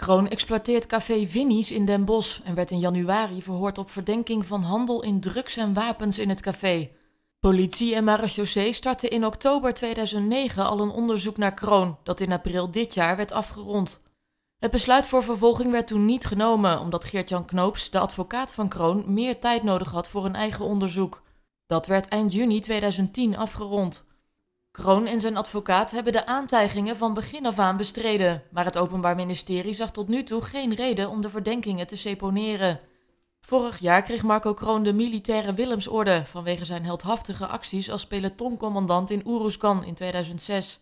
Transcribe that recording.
Kroon exploiteert café Winnie's in Den Bosch en werd in januari verhoord op verdenking van handel in drugs en wapens in het café. Politie en marechaussee startten in oktober 2009 al een onderzoek naar Kroon, dat in april dit jaar werd afgerond. Het besluit voor vervolging werd toen niet genomen, omdat Geert-Jan Knoops, de advocaat van Kroon, meer tijd nodig had voor een eigen onderzoek. Dat werd eind juni 2010 afgerond. Kroon en zijn advocaat hebben de aantijgingen van begin af aan bestreden, maar het Openbaar Ministerie zag tot nu toe geen reden om de verdenkingen te seponeren. Vorig jaar kreeg Marco Kroon de militaire Willemsorde vanwege zijn heldhaftige acties als pelotoncommandant in Oeroeskan in 2006.